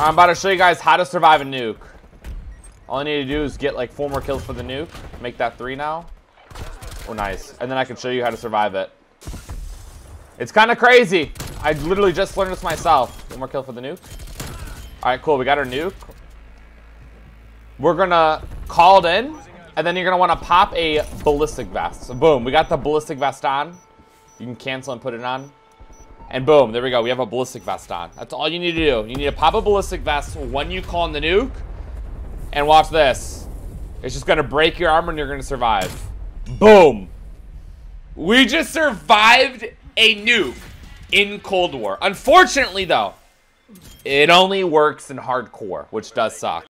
I'm about to show you guys how to survive a nuke. All I need to do is get like four more kills for the nuke. Make that three now. Oh, nice. And then I can show you how to survive it. It's kind of crazy. I literally just learned this myself. One more kill for the nuke. All right, cool. We got our nuke. We're going to call it in. And then you're going to want to pop a ballistic vest. So boom, we got the ballistic vest on. You can cancel and put it on. And boom, there we go. We have a ballistic vest on. That's all you need to do. You need to pop a ballistic vest when you call in the nuke. And watch this. It's just going to break your armor and you're going to survive. Boom. We just survived a nuke in Cold War. Unfortunately, though, it only works in hardcore, which does suck.